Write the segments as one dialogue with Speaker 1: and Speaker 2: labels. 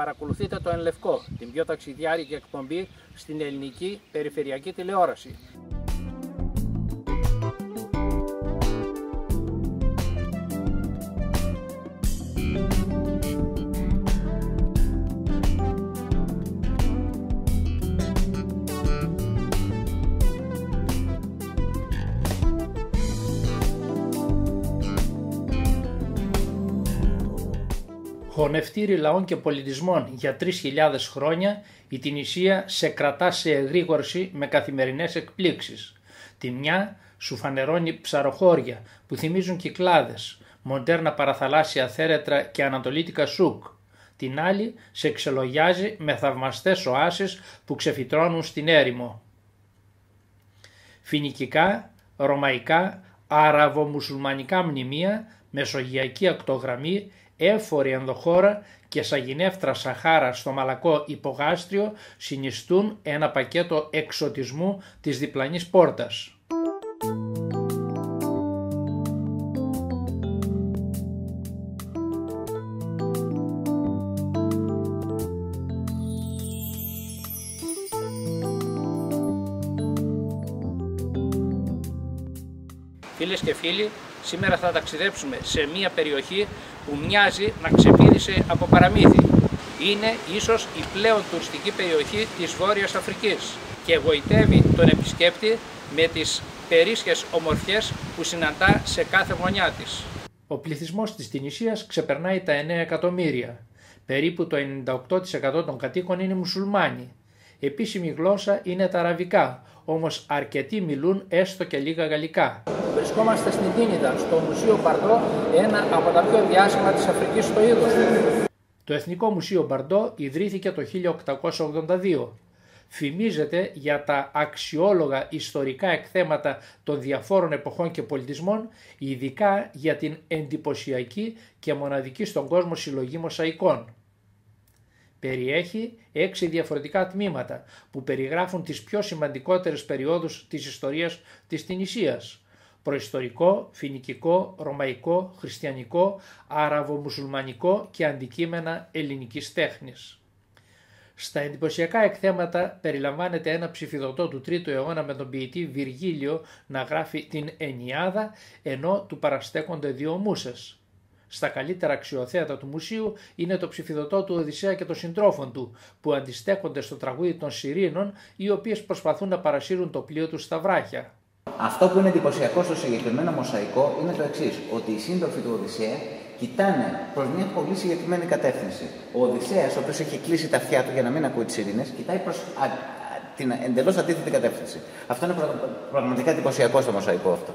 Speaker 1: παρακολουθείτε το Ενλευκό, την πιο ταξιδιάρικη εκπομπή στην ελληνική περιφερειακή τηλεόραση. Χωνευτήρι λαών και πολιτισμών για 3.000 χρόνια, η Τινησία σε κρατά σε εγρήγορση με καθημερινές εκπλήξεις. Τη μια σου φανερώνει ψαροχώρια που θυμίζουν κυκλάδες, μοντέρνα παραθαλάσσια θέρετρα και ανατολίτικα σούκ. Την άλλη σε ξελογιάζει με θαυμαστές οάσεις που ξεφυτρώνουν στην έρημο. Φινικικά, ρωμαϊκά, αραβομουσουλμανικά μνημεία, μεσογειακή ακτογραμμή έφορη ενδοχώρα και σαγηνεύτρα Σαχάρα στο μαλακό υπογάστριο συνιστούν ένα πακέτο εξωτισμού της διπλανής πόρτας. Φίλες και φίλοι, σήμερα θα ταξιδέψουμε σε μια περιοχή που μοιάζει να ξεπήδησε από παραμύθι. Είναι ίσως η πλέον τουριστική περιοχή της Βόρειας Αφρικής και γοητεύει τον επισκέπτη με τις περίσχες ομορφιές που συναντά σε κάθε γωνιά της. Ο πληθυσμός της Τινησίας ξεπερνάει τα 9 εκατομμύρια. Περίπου το 98% των κατοίκων είναι μουσουλμάνοι. Επίσημη γλώσσα είναι τα αραβικά, όμως αρκετοί μιλούν έστω και λίγα γαλλικά. Βρισκόμαστε στην Τίνιδα, στο Μουσείο Μπαρντό, ένα από τα πιο διάσημα της Αφρικής στο είδος Το Εθνικό Μουσείο Μπαρντό ιδρύθηκε το 1882. Φημίζεται για τα αξιόλογα ιστορικά εκθέματα των διαφόρων εποχών και πολιτισμών, ειδικά για την εντυπωσιακή και μοναδική στον κόσμο συλλογή μοσαϊκών. Περιέχει έξι διαφορετικά τμήματα που περιγράφουν τις πιο σημαντικότερες περιόδους της ιστορίας της Τινησίας. Προϊστορικό, φινικικό, ρωμαϊκό, χριστιανικό, άραβο-μουσουλμανικό και αντικείμενα ελληνικής τέχνης. Στα εντυπωσιακά εκθέματα περιλαμβάνεται ένα ψηφιδωτό του 3ου αιώνα με τον ποιητή Βυργίλιο να γράφει την Ενιάδα ενώ του παραστέκονται δύο μουσες. Στα καλύτερα αξιοθέατα του μουσείου είναι το ψηφιδωτό του Οδυσσέα και των συντρόφων του, που αντιστέκονται στο τραγούδι των Σιρήνων, οι οποίες προσπαθούν να παρασύρουν το πλοίο τους στα βράχια.
Speaker 2: Αυτό που είναι εντυπωσιακό στο συγκεκριμένο μοσαϊκό είναι το εξής: Ότι οι σύντροφοι του Οδυσσέα κοιτάνε προς μια πολύ συγκεκριμένη κατεύθυνση. Ο Οδυσσέας, ο οποίος έχει κλείσει τα αυτιά του για να μην ακούει τις ειρήνε, κοιτάει προς την εντελώς αντίθετη κατεύθυνση. Αυτό είναι πραγματικά εντυπωσιακό στο μοσαϊκό αυτό.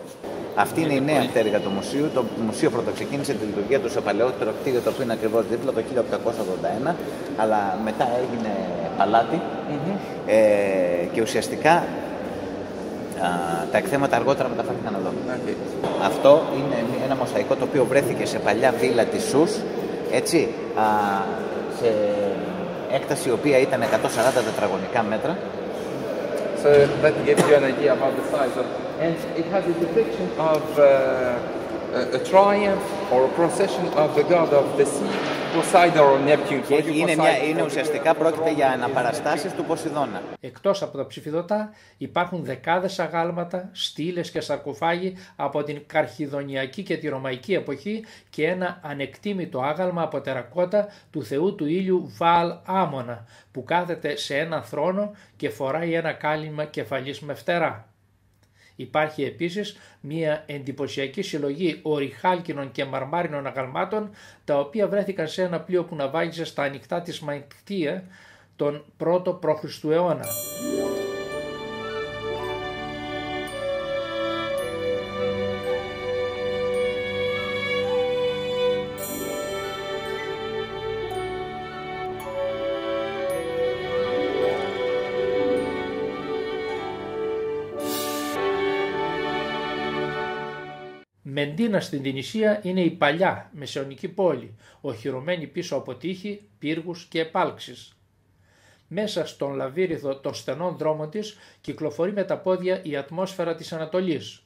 Speaker 2: Αυτή είναι η νέα πτέρυγα του μουσείου. Το μουσείο πρωτοξεκίνησε τη λειτουργία του σε παλαιότερο κτίριο το οποίο είναι ακριβώς δίπλα το 1881, αλλά μετά έγινε παλάτι ε, και ουσιαστικά α, τα εκθέματα αργότερα μεταφέρθηκαν εδώ. Αυτό είναι ένα μοσαϊκό το οποίο βρέθηκε σε παλιά βίλα της Σους, έτσι, α, σε έκταση η οποία ήταν 140 τετραγωνικά μέτρα
Speaker 3: so that gives you an idea about the size. Of, and it has a depiction of uh, a, a triumph or a procession of the god of the sea, Poseidon or Neptune.
Speaker 2: Και είναι, μια, είναι ουσιαστικά πρόκειται για αναπαραστάσεις του Ποσειδώνα.
Speaker 1: Εκτός από τα ψηφιδωτά υπάρχουν δεκάδες αγάλματα, στήλες και σαρκοφάγοι από την Καρχιδονιακή και τη Ρωμαϊκή εποχή και ένα ανεκτήμητο άγαλμα από τερακότα του θεού του ήλιου Βάλ Άμονα που κάθεται σε ένα θρόνο και φοράει ένα κάλυμα κεφαλής με φτερά. Υπάρχει επίσης μια εντυπωσιακή συλλογή οριχάλκινων και μαρμάρινων αγαλμάτων τα οποία βρέθηκαν σε ένα πλοίο που ναυάγησε στα ανοιχτά της Μαϊκτία τον 1ο π.Χ. αιώνα. Μεντίνα στην Τινησία είναι η παλιά μεσαιωνική πόλη, οχυρωμένη πίσω από τείχη, πύργους και επάλξεις. Μέσα στον λαβύρινθο των στενών δρόμων της κυκλοφορεί με τα πόδια η ατμόσφαιρα της Ανατολής.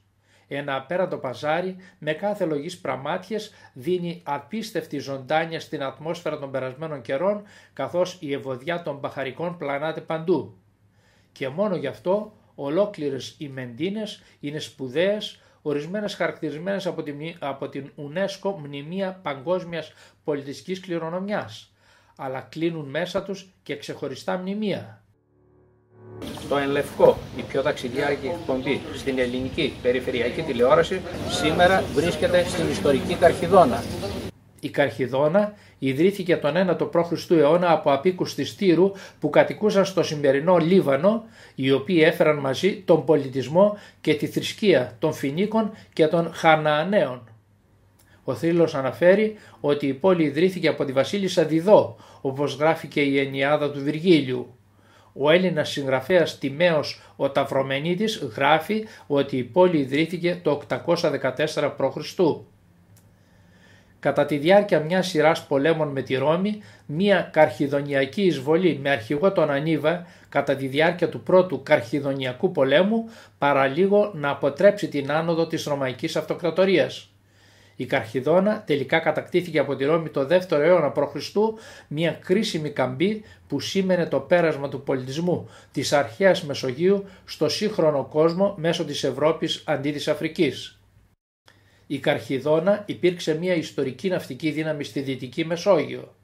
Speaker 1: ένα απέραντο παζάρι με κάθε λογής πραμάτιες δίνει απίστευτη ζωντάνια στην ατμόσφαιρα των περασμένων καιρών καθώς η ευωδιά των μπαχαρικών πλανάται παντού. Και μόνο γι' αυτό ολόκληρες οι μεντίνες είναι σπουδαίες, ορισμένες χαρακτηρισμένες από την, από την UNESCO Μνημεία Παγκόσμιας Πολιτιστικής Κληρονομιάς, αλλά κλείνουν μέσα τους και ξεχωριστά μνημεία.
Speaker 4: Το Ενλευκό, η πιο ταξιδιάρικη εκπομπή στην ελληνική περιφερειακή τηλεόραση, σήμερα βρίσκεται στην ιστορική Καρχιδόνα.
Speaker 1: Η Καρχιδόνα ιδρύθηκε τον 1ο π.Χ. αιώνα από απίκους της Τύρου που κατοικούσαν στο σημερινό Λίβανο, οι οποίοι έφεραν μαζί τον πολιτισμό και τη θρησκεία των Φινίκων και των Χανααναίων. Ο θρύλος αναφέρει ότι η πόλη ιδρύθηκε από τη βασίλισσα Διδό, όπως γράφει και η Ενιάδα του Βυργίλιου. Ο Έλληνας συγγραφέας Τιμαίος ο Ταυρομενίτης γράφει ότι η πόλη ιδρύθηκε το 814 π.Χ. Κατά τη διάρκεια μιας σειράς πολέμων με τη Ρώμη, μια καρχιδονιακή εισβολή με αρχηγό τον Ανίβα κατά τη διάρκεια του πρώτου καρχιδονιακού πολέμου παραλίγο να αποτρέψει την άνοδο της Ρωμαϊκής Αυτοκρατορίας. Η Καρχιδόνα τελικά κατακτήθηκε από τη Ρώμη το 2ο αιώνα π.Χ. μια κρίσιμη καμπή που σήμαινε το πέρασμα του πολιτισμού της αρχαίας Μεσογείου στο σύγχρονο κόσμο μέσω της Ευρώπης αντί της Αφρικής. Η Καρχιδόνα υπήρξε μια ιστορική ναυτική δύναμη στη Δυτική Μεσόγειο.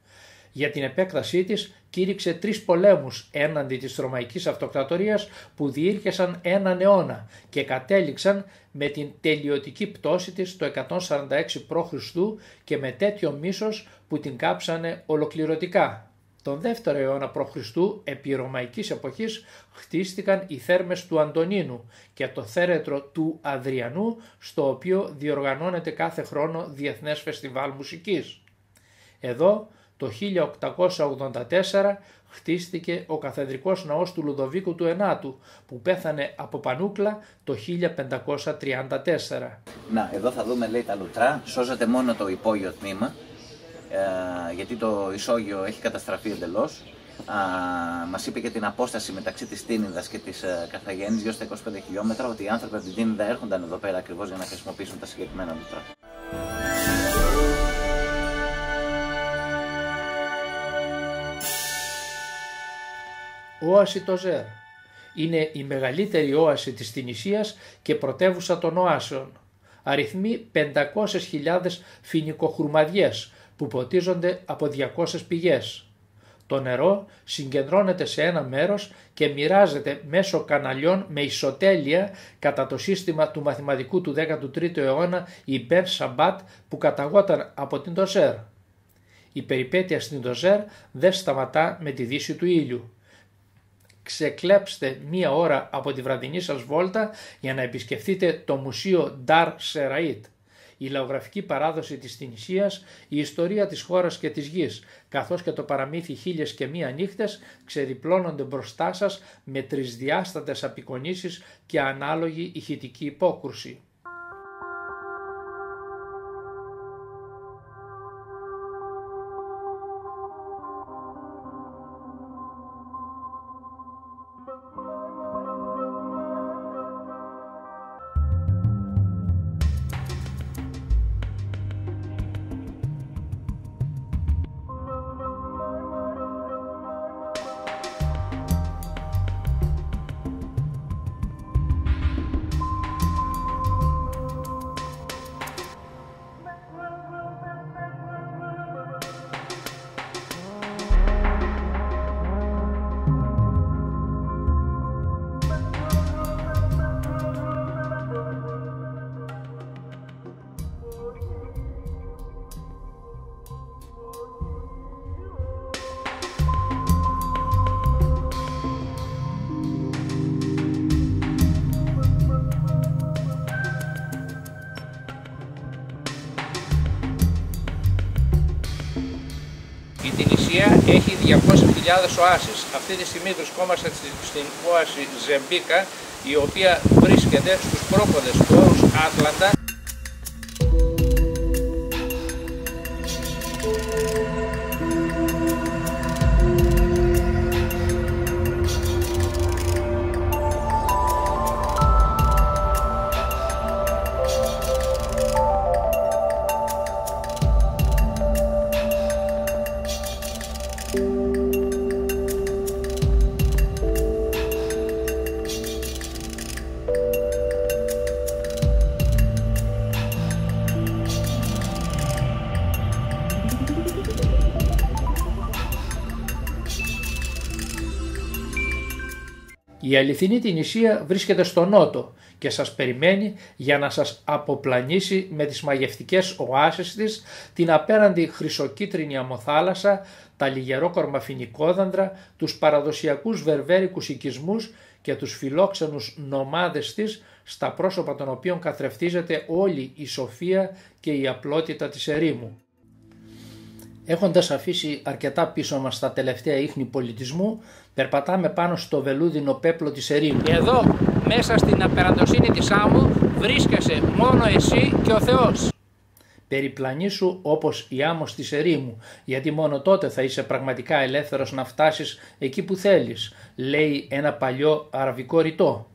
Speaker 1: Για την επέκτασή της κήρυξε τρεις πολέμους έναντι της Ρωμαϊκής Αυτοκρατορίας που διήρκεσαν έναν αιώνα και κατέληξαν με την τελειωτική πτώση της το 146 π.Χ. και με τέτοιο μίσος που την κάψανε ολοκληρωτικά. Τον 2ο αιώνα π.Χ. επί Ρωμαϊκής εποχής χτίστηκαν οι θέρμες του Αντωνίνου και το θέρετρο του Αδριανού στο οποίο διοργανώνεται κάθε χρόνο Διεθνές Φεστιβάλ Μουσικής. Εδώ το 1884 χτίστηκε ο καθεδρικός ναός του Λουδοβίκου του Ενάτου που πέθανε από πανούκλα το 1534.
Speaker 2: Να, εδώ θα δούμε λέει τα λουτρά, σώζεται μόνο το υπόγειο τμήμα ε, γιατί το ισόγειο έχει καταστραφεί εντελώς. Μα μας είπε και την απόσταση μεταξύ της Τίνιδας και της ε, Καρθαγένης γύρω στα 25 χιλιόμετρα ότι οι άνθρωποι από την Τίνιδα έρχονταν εδώ πέρα ακριβώς για να χρησιμοποιήσουν τα συγκεκριμένα λουτρά.
Speaker 1: Όαση το Ζέρ. Είναι η μεγαλύτερη όαση της Τινησίας και πρωτεύουσα των οάσεων. Αριθμεί 500.000 φοινικοχρουμαδιές που ποτίζονται από 200 πηγές. Το νερό συγκεντρώνεται σε ένα μέρος και μοιράζεται μέσω καναλιών με ισοτέλεια κατά το σύστημα του μαθηματικού του 13ου αιώνα η Μπεν Σαμπάτ που καταγόταν από την Τοζέρ. Η περιπέτεια στην Τοζέρ δεν σταματά με τη δύση του ήλιου ξεκλέψτε μία ώρα από τη βραδινή σας βόλτα για να επισκεφτείτε το Μουσείο Ντάρ Σεραΐτ, η λαογραφική παράδοση της Τινησίας, η ιστορία της χώρας και της γης, καθώς και το παραμύθι χίλιες και μία νύχτες ξεδιπλώνονται μπροστά σας με τρισδιάστατες απεικονίσεις και ανάλογη ηχητική υπόκρουση.
Speaker 4: Έχει 200.000 οάσεις. Αυτή τη στιγμή βρισκόμαστε στην όαση Ζεμπίκα, η οποία βρίσκεται στους πρόποδες του όρους Άτλαντα
Speaker 1: Η αληθινή την Ισία βρίσκεται στο νότο και σας περιμένει για να σας αποπλανήσει με τις μαγευτικές οάσεις της, την απέραντη χρυσοκίτρινη αμοθάλασσα, τα λιγερόκορμα φινικόδαντρα, τους παραδοσιακούς βερβέρικους οικισμούς και τους φιλόξενους νομάδες της, στα πρόσωπα των οποίων καθρεφτίζεται όλη η σοφία και η απλότητα της ερήμου. Έχοντας αφήσει αρκετά πίσω μας τα τελευταία ίχνη πολιτισμού, περπατάμε πάνω στο βελούδινο πέπλο της ερήμου.
Speaker 4: Εδώ, μέσα στην απεραντοσύνη της άμμου, βρίσκεσαι μόνο εσύ και ο Θεός.
Speaker 1: Περιπλανήσου όπως η άμμος της ερήμου, γιατί μόνο τότε θα είσαι πραγματικά ελεύθερος να φτάσεις εκεί που θέλεις, λέει ένα παλιό αραβικό ρητό.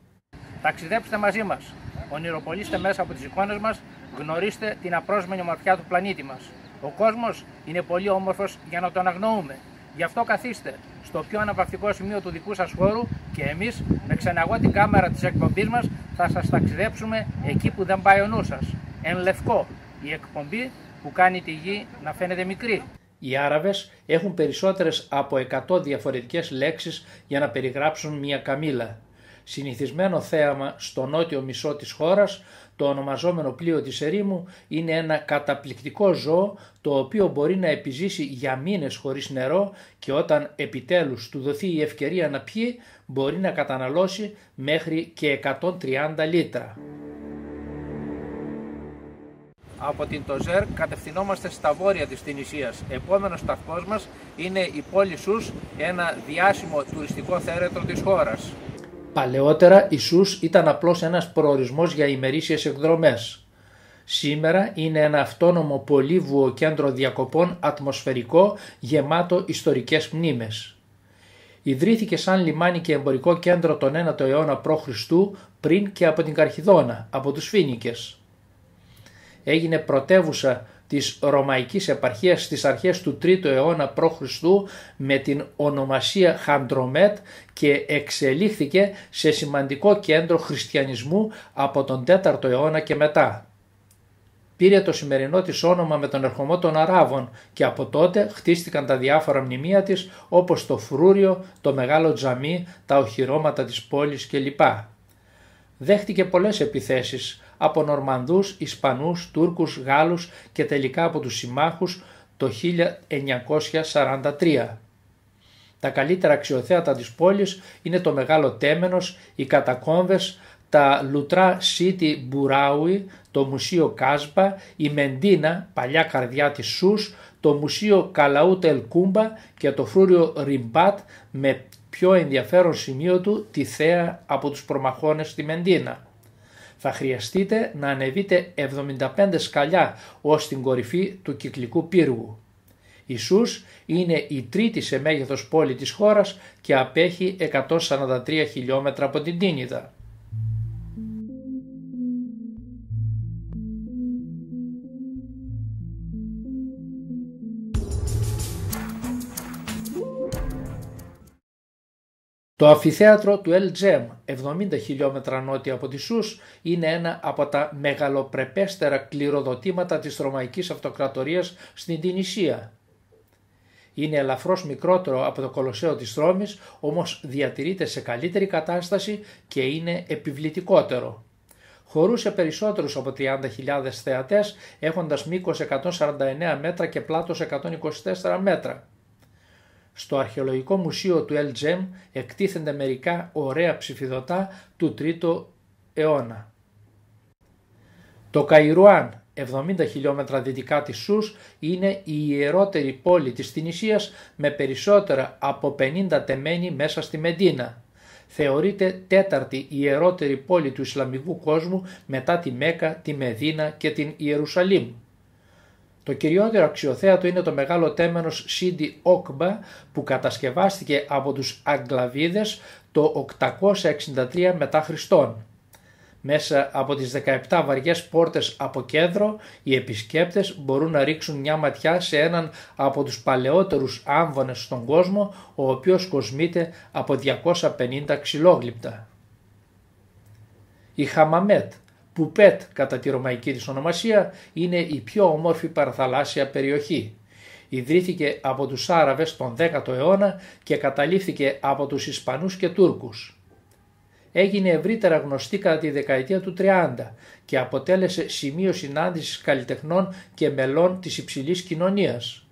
Speaker 4: Ταξιδέψτε μαζί μας, ονειροπολίστε μέσα από τις εικόνες μας, γνωρίστε την απρόσμενη ομορφιά του πλανήτη μας. Ο κόσμος είναι πολύ όμορφος για να τον αγνοούμε. Γι' αυτό καθίστε στο πιο αναπαυτικό σημείο του δικού σας χώρου και εμείς με ξεναγώ την κάμερα της εκπομπής μας θα σας ταξιδέψουμε εκεί που δεν πάει ο νους σας. Εν λευκό, η εκπομπή που κάνει τη γη να φαίνεται μικρή.
Speaker 1: Οι Άραβες έχουν περισσότερες από 100 διαφορετικές λέξεις για να περιγράψουν μια καμήλα. Συνηθισμένο θέαμα στο νότιο μισό της χώρας, το ονομαζόμενο πλοίο της ερήμου είναι ένα καταπληκτικό ζώο το οποίο μπορεί να επιζήσει για μήνες χωρίς νερό και όταν επιτέλους του δοθεί η ευκαιρία να πιει μπορεί να καταναλώσει μέχρι και 130 λίτρα. Από την Τοζέρ κατευθυνόμαστε στα βόρεια της Τινησίας. Επόμενος σταθμός μας είναι η πόλη Σούς, ένα διάσημο τουριστικό θέρετρο της χώρας. Παλαιότερα η Σούς ήταν απλώς ένας προορισμός για ημερήσιες εκδρομές. Σήμερα είναι ένα αυτόνομο πολύβουο κέντρο διακοπών ατμοσφαιρικό γεμάτο ιστορικές μνήμες. Ιδρύθηκε σαν λιμάνι και εμπορικό κέντρο τον 9ο αιώνα π.Χ. πριν και από την Καρχιδόνα, από τους Φίνικες. Έγινε πρωτεύουσα της Ρωμαϊκής επαρχίας στις αρχές του 3ου αιώνα π.Χ. με την ονομασία Χαντρομέτ και εξελίχθηκε σε σημαντικό κέντρο χριστιανισμού από τον 4ο αιώνα και μετά. Πήρε το σημερινό της όνομα με τον ερχομό των Αράβων και από τότε χτίστηκαν τα διάφορα μνημεία της όπως το φρούριο, το μεγάλο τζαμί, τα οχυρώματα της πόλης κλπ. Δέχτηκε πολλές επιθέσεις από Νορμανδούς, Ισπανούς, Τούρκους, Γάλλους και τελικά από τους συμμάχους το 1943. Τα καλύτερα αξιοθέατα της πόλης είναι το Μεγάλο Τέμενος, οι κατακόμβες, τα Λουτρά City Μπουράουι, το Μουσείο Κάσπα, η Μεντίνα, παλιά καρδιά της Σούς, το Μουσείο Καλαούτ Κούμπα και το φρούριο Ριμπάτ με πιο ενδιαφέρον σημείο του τη θέα από τους προμαχώνες στη Μεντίνα θα χρειαστείτε να ανεβείτε 75 σκαλιά ως την κορυφή του κυκλικού πύργου. Η Σούς είναι η τρίτη σε μέγεθος πόλη της χώρας και απέχει 143 χιλιόμετρα από την Τίνιδα. Το αφιθέατρο του El Gem, 70 χιλιόμετρα νότια από τη Σούς, είναι ένα από τα μεγαλοπρεπέστερα κληροδοτήματα της Ρωμαϊκής Αυτοκρατορίας στην Τινησία. Είναι ελαφρώς μικρότερο από το Κολοσσέο της Ρώμης, όμως διατηρείται σε καλύτερη κατάσταση και είναι επιβλητικότερο. Χωρούσε περισσότερους από 30.000 θεατές, έχοντας μήκος 149 μέτρα και πλάτος 124 μέτρα. Στο Αρχαιολογικό Μουσείο του Ελτζέμ εκτίθενται μερικά ωραία ψηφιδωτά του 3ου αιώνα. Το Καϊρουάν, 70 χιλιόμετρα δυτικά της Σούς, είναι η ιερότερη πόλη της Τινησίας με περισσότερα από 50 τεμένη μέσα στη Μεντίνα. Θεωρείται τέταρτη ιερότερη πόλη του Ισλαμικού κόσμου μετά τη Μέκα, τη Μεδίνα και την Ιερουσαλήμ. Το κυριότερο αξιοθέατο είναι το μεγάλο τέμενος Σίντι Όκμπα που κατασκευάστηκε από τους Αγγλαβίδες το 863 μετά Χριστόν. Μέσα από τις 17 βαριές πόρτες από κέντρο οι επισκέπτες μπορούν να ρίξουν μια ματιά σε έναν από τους παλαιότερους άμβονες στον κόσμο ο οποίος κοσμείται από 250 ξυλόγλυπτα. Η Χαμαμέτ Πουπέτ κατά τη ρωμαϊκή της ονομασία είναι η πιο όμορφη παραθαλάσσια περιοχή. Ιδρύθηκε από τους Άραβες τον 10ο αιώνα και καταλήφθηκε από τους Ισπανούς και Τούρκους. έγινε ευρύτερα γνωστή κατά τη δεκαετία του 30 και αποτέλεσε σημείο συνάντησης καλλιτεχνών και μελών της υψηλής κοινωνίας.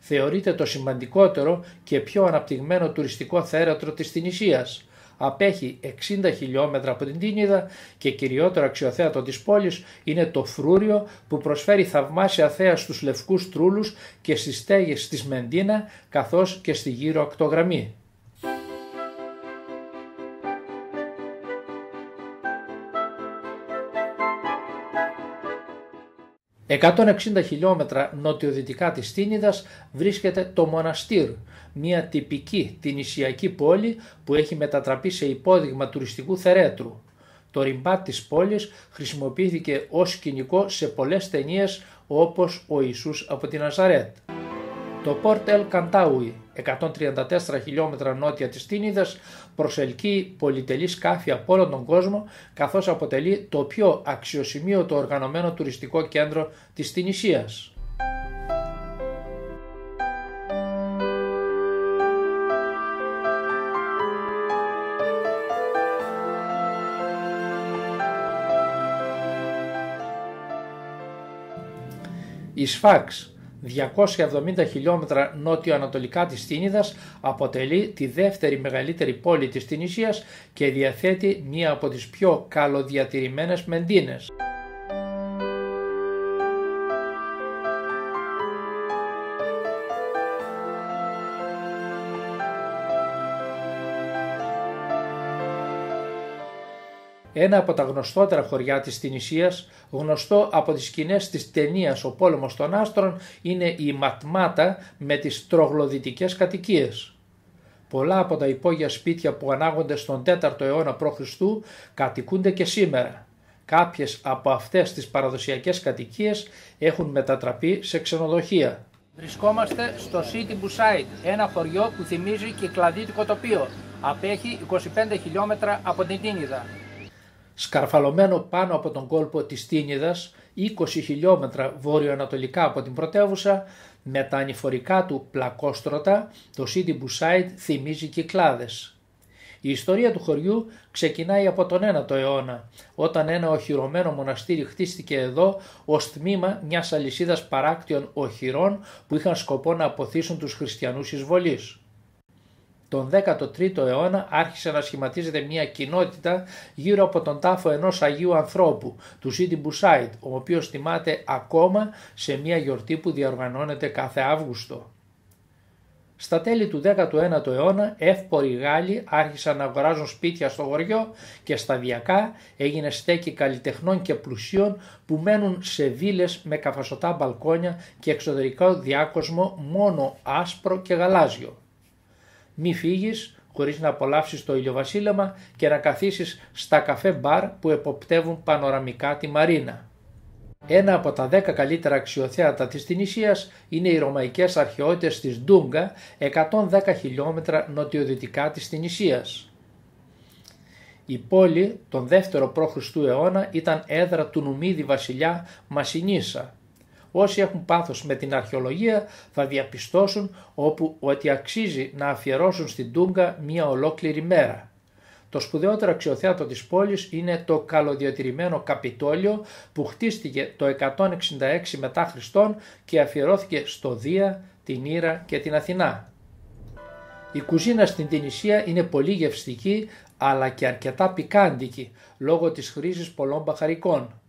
Speaker 1: Θεωρείται το σημαντικότερο και πιο αναπτυγμένο τουριστικό θέατρο της Τινησίας. Απέχει 60 χιλιόμετρα από την Τίνιδα και κυριότερο αξιοθέατο της πόλης είναι το Φρούριο που προσφέρει θαυμάσια θέα στους λευκούς τρούλους και στις στέγες της Μεντίνα καθώς και στη γύρω ακτογραμμή. 160 χιλιόμετρα νοτιοδυτικά της Τίνιδας βρίσκεται το Μοναστήρ, μια τυπική τινησιακή πόλη που έχει μετατραπεί σε υπόδειγμα τουριστικού θερέτρου. Το ριμπάτ της πόλης χρησιμοποιήθηκε ως σκηνικό σε πολλές ταινίες όπως ο Ιησούς από την Ναζαρέτ. Το Port El Καντάουι, 134 χιλιόμετρα νότια της Τίνιδας, προσελκύει πολυτελή σκάφη από όλο τον κόσμο, καθώς αποτελεί το πιο αξιοσημείωτο οργανωμένο τουριστικό κέντρο της Τινησίας. Η Σφάξ 270 χιλιόμετρα νότιο-ανατολικά της Τίνιδας αποτελεί τη δεύτερη μεγαλύτερη πόλη της Τινησίας και διαθέτει μία από τις πιο καλοδιατηρημένες μεντίνες. Ένα από τα γνωστότερα χωριά της Τινησίας, γνωστό από τις σκηνές της ταινίας «Ο πόλεμος των άστρων» είναι η Ματμάτα με τις τρογλωδυτικές κατοικίες. Πολλά από τα υπόγεια σπίτια που ανάγονται στον 4ο αιώνα π.Χ. κατοικούνται και σήμερα. Κάποιες από αυτές τις παραδοσιακές κατοικίες έχουν μετατραπεί σε ξενοδοχεία. Βρισκόμαστε στο City Buside, ένα χωριό που θυμίζει κυκλαδίτικο τοπίο. Απέχει 25 χιλιόμετρα από την Τίνιδα σκαρφαλωμένο πάνω από τον κόλπο της Τίνιδας, 20 χιλιόμετρα βόρειο-ανατολικά από την πρωτεύουσα, με τα ανηφορικά του πλακόστρωτα, το City Buside θυμίζει κυκλάδες. Η ιστορία του χωριού ξεκινάει από τον 9ο αιώνα, όταν ένα οχυρωμένο μοναστήρι χτίστηκε εδώ ως τμήμα μιας αλυσίδας παράκτιων οχυρών που είχαν σκοπό να αποθήσουν τους χριστιανούς εισβολείς τον 13ο αιώνα άρχισε να σχηματίζεται μια κοινότητα γύρω από τον τάφο ενός Αγίου Ανθρώπου, του Σίτι Μπουσάιτ, ο οποίος τιμάται ακόμα σε μια γιορτή που διοργανώνεται κάθε Αύγουστο. Στα τέλη του 19ου αιώνα εύποροι Γάλλοι άρχισαν να αγοράζουν σπίτια στο χωριό και σταδιακά έγινε στέκη καλλιτεχνών και πλουσίων που μένουν σε βίλες με καφασωτά μπαλκόνια και εξωτερικό διάκοσμο μόνο άσπρο και γαλάζιο. Μη φύγεις χωρίς να απολαύσεις το ηλιοβασίλεμα και να καθίσεις στα καφέ μπαρ που εποπτεύουν πανοραμικά τη Μαρίνα. Ένα από τα δέκα καλύτερα αξιοθέατα της Τινησίας είναι οι ρωμαϊκές αρχαιότητες της Ντούγκα 110 χιλιόμετρα νοτιοδυτικά της Τινησίας. Η πόλη τον 2ο π.Χ. αιώνα ήταν έδρα του Νουμίδη βασιλιά Μασινίσα Όσοι έχουν πάθος με την αρχαιολογία θα διαπιστώσουν όπου ότι αξίζει να αφιερώσουν στην Τούγκα μία ολόκληρη μέρα. Το σπουδαιότερο αξιοθέατο της πόλης είναι το καλοδιατηρημένο Καπιτόλιο που χτίστηκε το 166 μετά Χριστόν και αφιερώθηκε στο Δία, την Ήρα και την Αθηνά. Η κουζίνα στην Τινησία είναι πολύ γευστική αλλά και αρκετά πικάντικη λόγω της χρήσης πολλών μπαχαρικών.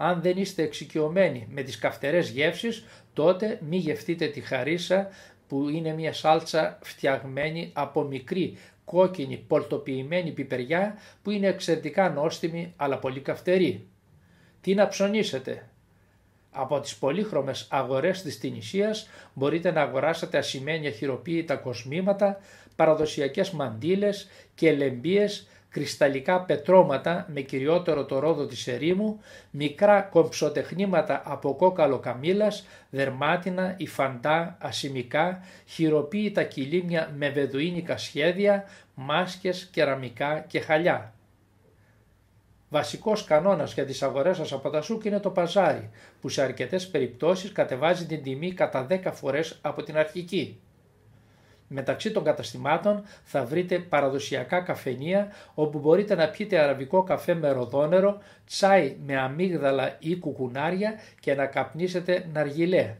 Speaker 1: Αν δεν είστε εξοικειωμένοι με τις καυτερές γεύσεις, τότε μη γευτείτε τη χαρίσα που είναι μια σάλτσα φτιαγμένη από μικρή κόκκινη πολτοποιημένη πιπεριά που είναι εξαιρετικά νόστιμη αλλά πολύ καυτερή. Τι να ψωνίσετε; Από τις πολύχρωμες αγορές της Τινησίας μπορείτε να αγοράσετε ασημένια χειροποίητα κοσμήματα, παραδοσιακές μαντήλες και λεμπίες κρυσταλλικά πετρώματα με κυριότερο το ρόδο της ερήμου, μικρά κομψοτεχνήματα από κόκαλο καμήλας, δερμάτινα, υφαντά, ασημικά, χειροποίητα κυλίμια με βεδουίνικα σχέδια, μάσκες, κεραμικά και χαλιά. Βασικός κανόνας για τις αγορές σας από τα σούκ είναι το παζάρι, που σε αρκετές περιπτώσεις κατεβάζει την τιμή κατά 10 φορές από την αρχική. Μεταξύ των καταστημάτων θα βρείτε παραδοσιακά καφενεία όπου μπορείτε να πιείτε αραβικό καφέ με ροδόνερο, τσάι με αμύγδαλα ή κουκουνάρια και να καπνίσετε ναργιλέ.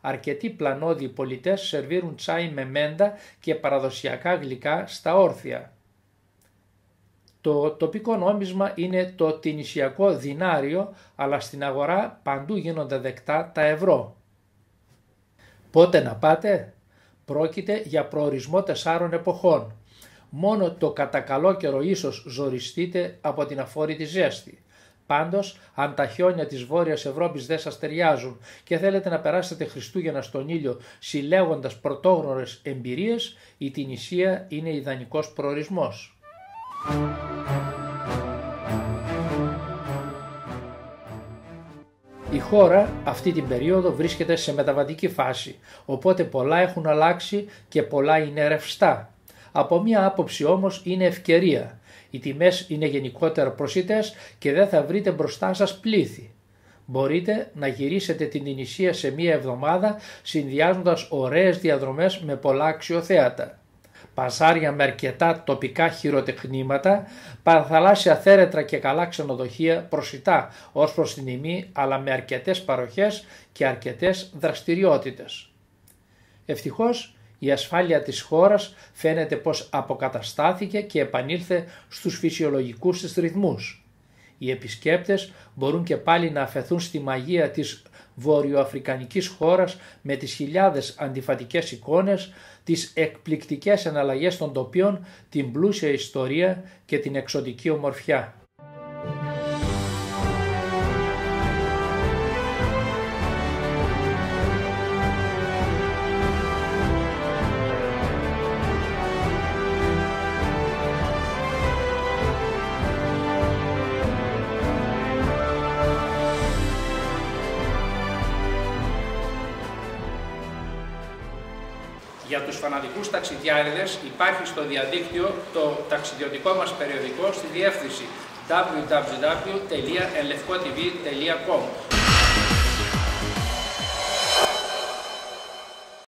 Speaker 1: Αρκετοί πλανόδιοι πολιτές σερβίρουν τσάι με μέντα και παραδοσιακά γλυκά στα όρθια. Το τοπικό νόμισμα είναι το τινησιακό δινάριο, αλλά στην αγορά παντού γίνονται δεκτά τα ευρώ. Πότε να πάτε; Πρόκειται για προορισμό τεσσάρων εποχών. Μόνο το κατά καλό καιρό ίσως ζοριστείτε από την αφόρητη ζέστη. Πάντως, αν τα χιόνια της Βόρειας Ευρώπης δεν σας ταιριάζουν και θέλετε να περάσετε Χριστούγεννα στον ήλιο συλλέγοντας πρωτόγνωρες εμπειρίες, η Τινησία είναι ιδανικός προορισμός. Η χώρα αυτή την περίοδο βρίσκεται σε μεταβατική φάση, οπότε πολλά έχουν αλλάξει και πολλά είναι ρευστά. Από μία άποψη όμως είναι ευκαιρία. Οι τιμές είναι γενικότερα προσιτές και δεν θα βρείτε μπροστά σας πλήθη. Μπορείτε να γυρίσετε την Ινησία σε μία εβδομάδα συνδυάζοντας ωραίες διαδρομές με πολλά αξιοθέατα παζάρια με αρκετά τοπικά χειροτεχνήματα, παραθαλάσσια θέρετρα και καλά ξενοδοχεία προσιτά ως προς την ημί αλλά με αρκετές παροχές και αρκετές δραστηριότητες. Ευτυχώς η ασφάλεια της χώρας φαίνεται πως αποκαταστάθηκε και επανήλθε στους φυσιολογικούς της ρυθμούς. Οι επισκέπτες μπορούν και πάλι να αφαιθούν στη μαγεία της βορειοαφρικανικής χώρας με τις χιλιάδες αντιφατικές εικόνες, τις εκπληκτικές εναλλαγές των τοπίων, την πλούσια ιστορία και την εξωτική ομορφιά.
Speaker 4: Για τους φανατικούς ταξιδιάριδες υπάρχει στο διαδίκτυο το ταξιδιωτικό μας περιοδικό στη διεύθυνση www.elefkotv.com